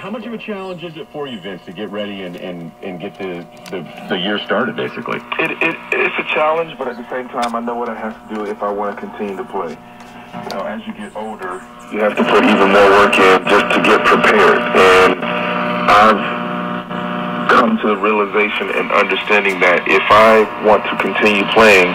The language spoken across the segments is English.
How much of a challenge is it for you, Vince, to get ready and, and, and get the, the, the year started, basically? It, it, it's a challenge, but at the same time, I know what I have to do if I want to continue to play. You know, as you get older, you have to put even more work in just to get prepared. And I've come to the realization and understanding that if I want to continue playing,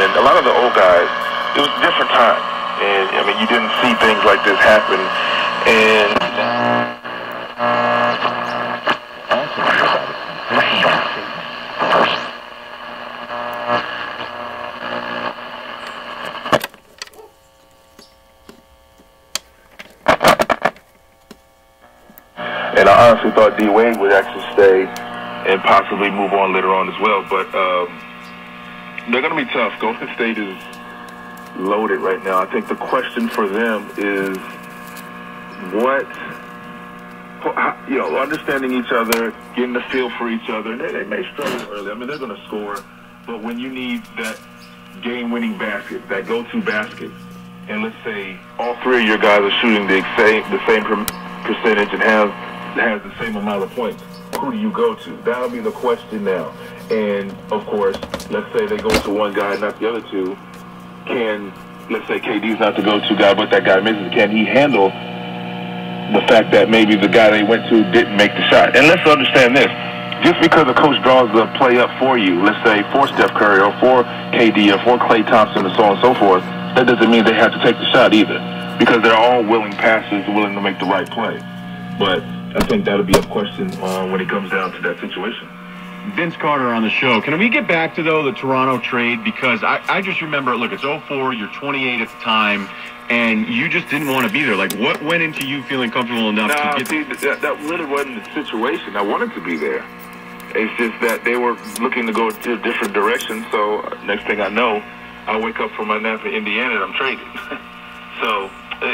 Jordan, a lot of the old guys, it was a different time. And, I mean, you didn't see things like this happen. And And I honestly thought D Wade would actually stay and possibly move on later on as well. But um, they're going to be tough. Golden State is loaded right now. I think the question for them is what, you know, understanding each other, getting the feel for each other. They, they may struggle early. I mean, they're going to score, but when you need that game-winning basket, that go-to basket, and let's say all three of your guys are shooting the same the same percentage and have has the same amount of points, who do you go to? That'll be the question now. And of course, let's say they go to one guy, and not the other two. Can let's say KD's not the go-to guy, but that guy misses. Can he handle the fact that maybe the guy they went to didn't make the shot? And let's understand this: just because a coach draws the play up for you, let's say for Steph Curry or for KD or for Klay Thompson and so on and so forth, that doesn't mean they have to take the shot either, because they're all willing passers, willing to make the right play. But I think that'll be a question uh, when it comes down to that situation. Vince Carter on the show. Can we get back to, though, the Toronto trade? Because I, I just remember, look, it's 04, you're 28 at the time, and you just didn't want to be there. Like, what went into you feeling comfortable enough Nah, to get see, that, that really wasn't the situation. I wanted to be there. It's just that they were looking to go to a different direction. So next thing I know, I wake up from my nap in Indiana and I'm traded. so